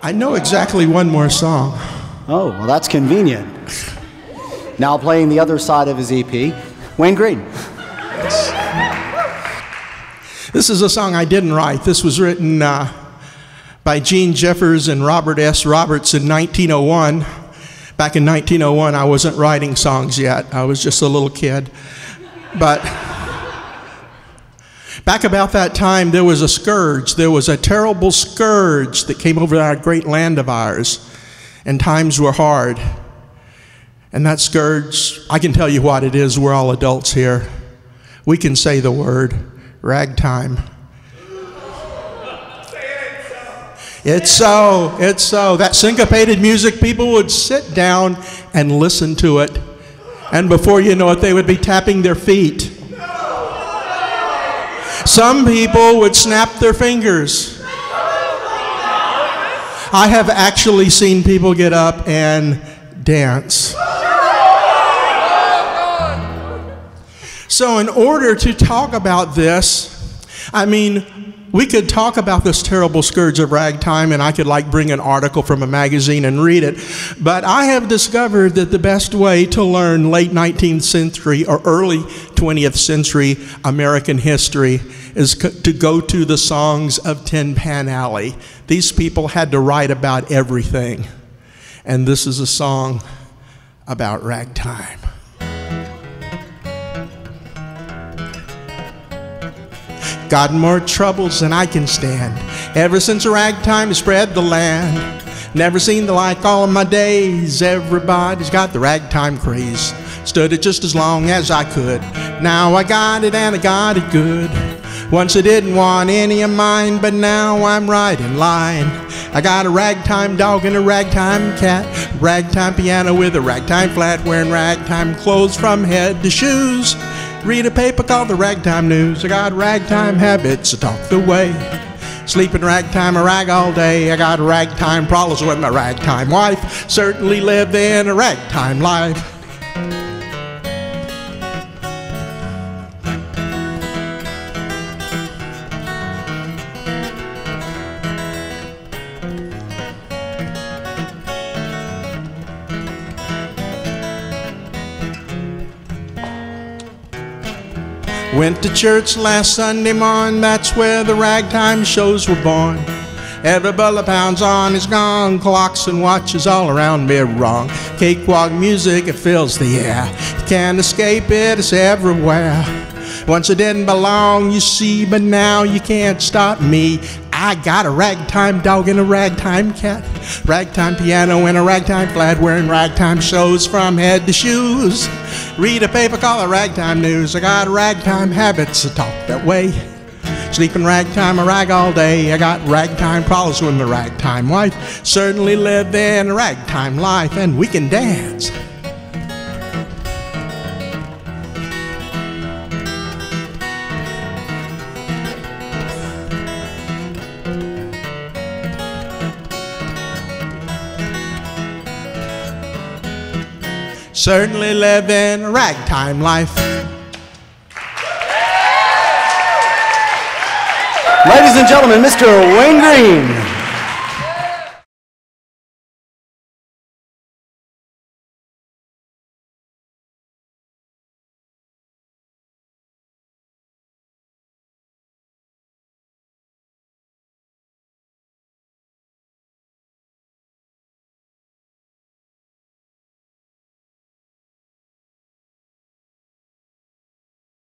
I know exactly one more song. Oh, well, that's convenient. Now playing the other side of his EP, Wayne Greene. This is a song I didn't write. This was written uh, by Gene Jeffers and Robert S. Roberts in 1901. Back in 1901, I wasn't writing songs yet, I was just a little kid. But back about that time, there was a scourge. There was a terrible scourge that came over our great land of ours, and times were hard. And that scourge, I can tell you what it is. We're all adults here. We can say the word ragtime. It's so, it's so. That syncopated music, people would sit down and listen to it. And before you know it, they would be tapping their feet. Some people would snap their fingers. I have actually seen people get up and dance. So, in order to talk about this, I mean, we could talk about this terrible scourge of ragtime, and I could like bring an article from a magazine and read it. But I have discovered that the best way to learn late 19th century or early 20th century American history is to go to the songs of Tin Pan Alley. These people had to write about everything. And this is a song about ragtime. Got more troubles than I can stand. Ever since ragtime spread the land. Never seen the like all of my days. Everybody's got the ragtime craze. Stood it just as long as I could. Now I got it and I got it good. Once I didn't want any of mine, but now I'm right in line. I got a ragtime dog and a ragtime cat, ragtime piano with a ragtime flat, wearing ragtime clothes from head to shoes. Read a paper called the Ragtime News. I got ragtime habits, I talk the way. Sleeping ragtime, I rag all day. I got ragtime problems with my ragtime wife. Certainly live in a ragtime life. Went to church last Sunday morning, that's where the ragtime shows were born. Every bullet pounds on his gong, clocks and watches all around me are wrong. Cakewalk music, it fills the air. You can't escape it, it's everywhere. Once it didn't belong, you see, but now you can't stop me. I got a ragtime dog and a ragtime cat, ragtime piano and a ragtime flat, wearing ragtime shows from head to shoes. Read a paper called the Ragtime News. I got ragtime habits, to talk that way. Sleeping ragtime, I rag all day. I got ragtime problems with my ragtime wife. Certainly live in a ragtime life, and we can dance. Certainly living ragtime life. Ladies and gentlemen, Mr. Wayne Greene.